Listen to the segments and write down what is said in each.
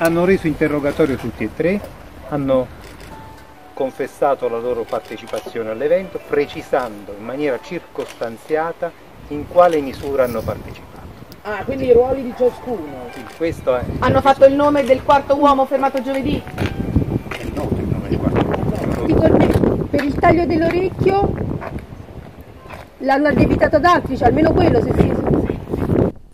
Hanno reso interrogatorio tutti e tre, hanno confessato la loro partecipazione all'evento, precisando in maniera circostanziata in quale misura hanno partecipato. Ah, quindi i ruoli di ciascuno. Sì, questo è Hanno fatto il nome del quarto uomo fermato giovedì? è noto il nome di quattro. Dico, per il taglio dell'orecchio l'hanno addebitato ad altri, cioè almeno quello se si...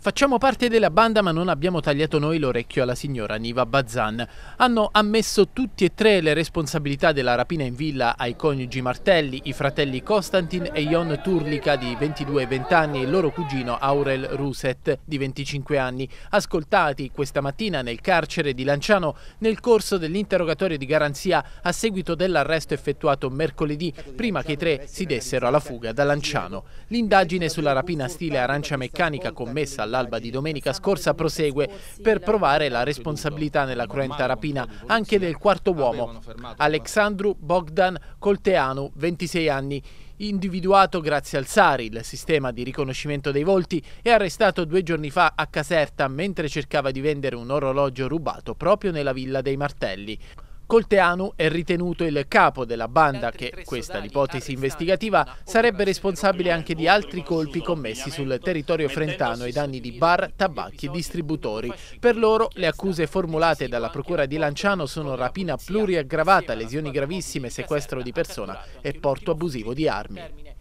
Facciamo parte della banda ma non abbiamo tagliato noi l'orecchio alla signora Niva Bazan. Hanno ammesso tutti e tre le responsabilità della rapina in villa ai coniugi Martelli, i fratelli Konstantin e Jon Turlica di 22 e 20 anni e il loro cugino Aurel Ruset di 25 anni, ascoltati questa mattina nel carcere di Lanciano nel corso dell'interrogatorio di garanzia a seguito dell'arresto effettuato mercoledì prima che i tre si dessero alla fuga da Lanciano. L'indagine sulla rapina stile arancia meccanica commessa all'alba di domenica scorsa prosegue per provare la responsabilità nella cruenta rapina anche del quarto uomo, Alexandru Bogdan Colteanu, 26 anni, individuato grazie al SARI, il sistema di riconoscimento dei volti, e arrestato due giorni fa a Caserta mentre cercava di vendere un orologio rubato proprio nella villa dei Martelli. Colteanu è ritenuto il capo della banda che, questa l'ipotesi investigativa, sarebbe responsabile anche di altri colpi commessi sul territorio frentano ai danni di bar, tabacchi e distributori. Per loro le accuse formulate dalla procura di Lanciano sono rapina pluriaggravata, lesioni gravissime, sequestro di persona e porto abusivo di armi.